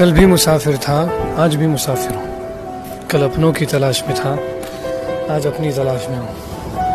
कल भी मुसाफिर था, आज भी मुसाफिर हूँ। कल अपनों की तलाश में था, आज अपनी तलाश में हूँ।